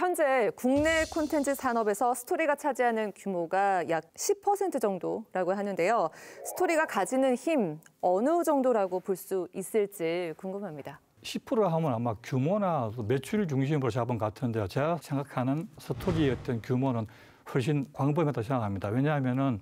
현재 국내 콘텐츠 산업에서 스토리가 차지하는 규모가 약 10% 정도라고 하는데요. 스토리가 가지는 힘 어느 정도라고 볼 수 있을지 궁금합니다. 10% 하면 아마 규모나 매출 중심으로 잡은 것 같은데요. 제가 생각하는 스토리의 어떤 규모는 훨씬 광범위하다고 생각합니다. 왜냐하면은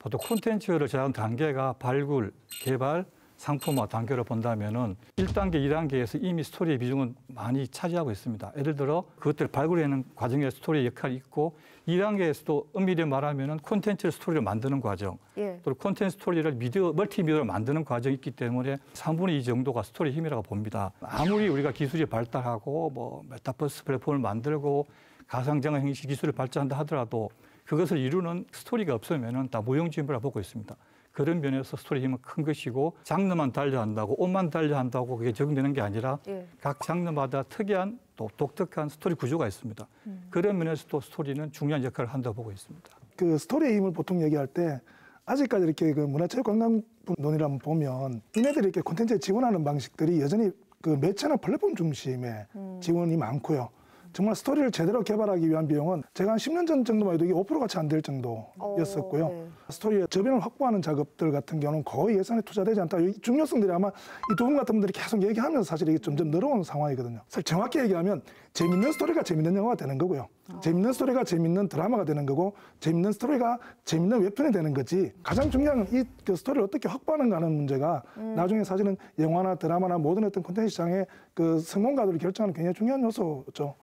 보통 콘텐츠를 제한 단계가 발굴, 개발, 상품화 단계로 본다면은 1단계, 2단계에서 이미 스토리의 비중은 많이 차지하고 있습니다. 예를 들어 그것들을 발굴하는 과정에 스토리의 역할이 있고 2단계에서도 엄밀히 말하면은 콘텐츠 스토리를 만드는 과정, 예. 또 콘텐츠 스토리를 미디어, 멀티미디어로 만드는 과정이 있기 때문에 3분의 2 정도가 스토리 힘이라고 봅니다. 아무리 우리가 기술이 발달하고 뭐 메타버스 플랫폼을 만들고 가상증강 현실 기술을 발전한다 하더라도 그것을 이루는 스토리가 없으면은 다 무용지물이라 보고 있습니다. 그런 면에서 스토리 힘은 큰 것이고 장르만 달리한다고 옷만 달리한다고 그게 적용되는 게 아니라 예. 각 장르마다 특이한 또 독특한 스토리 구조가 있습니다. 그런 면에서 또 스토리는 중요한 역할을 한다고 보고 있습니다. 그 스토리의 힘을 보통 얘기할 때 아직까지 이렇게 그 문화체육관광론이라면 보면 이네들이 이렇게 콘텐츠에 지원하는 방식들이 여전히 그 매체나 플랫폼 중심의 지원이 많고요. 정말 스토리를 제대로 개발하기 위한 비용은 제가 한 10년 전 정도만 해도 이게 5%가 채안될 정도였었고요. 어, 네. 스토리의 저변을 확보하는 작업들 같은 경우는 거의 예산에 투자되지 않다. 이 중요성들이 아마 이 두 분 같은 분들이 계속 얘기하면서 사실 이게 점점 늘어오는 상황이거든요. 사실 정확히 얘기하면 재밌는 스토리가 재밌는 영화가 되는 거고요. 재밌는 스토리가 재밌는 드라마가 되는 거고 재밌는 스토리가 재밌는 웹툰이 되는 거지. 가장 중요한 건이그 스토리를 어떻게 확보하는가 하는 문제가 나중에 사실은 영화나 드라마나 모든 어떤 콘텐츠 시장의 그 성공가들을 결정하는 굉장히 중요한 요소죠.